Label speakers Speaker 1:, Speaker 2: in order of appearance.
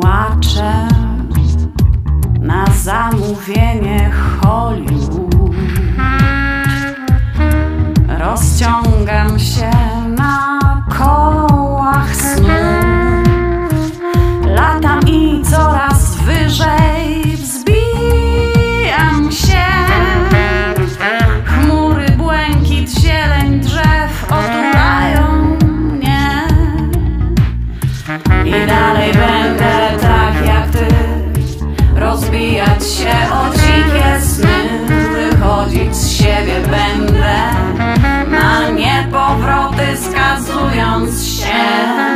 Speaker 1: płacze na zamówienie Hollywood. Rozciągam się. odbijać się o dzikie sny Wychodzić z siebie będę. Na niepowroty skazując się.